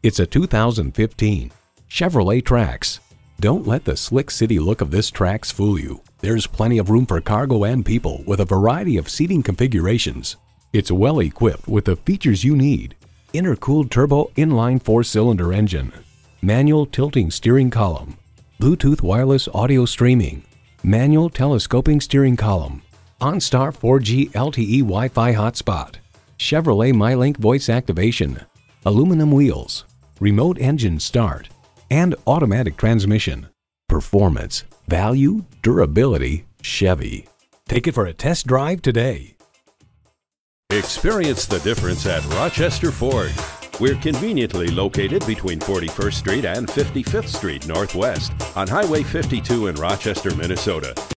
It's a 2015 Chevrolet Trax. Don't let the slick city look of this Trax fool you. There's plenty of room for cargo and people with a variety of seating configurations. It's well equipped with the features you need. Intercooled turbo inline four-cylinder engine, manual tilting steering column, Bluetooth wireless audio streaming, manual telescoping steering column, OnStar 4G LTE Wi-Fi hotspot, Chevrolet MyLink voice activation, aluminum wheels, remote engine start, and automatic transmission. Performance, value, durability, Chevy. Take it for a test drive today. Experience the difference at Rochester Ford. We're conveniently located between 41st Street and 55th Street Northwest on Highway 52 in Rochester, Minnesota.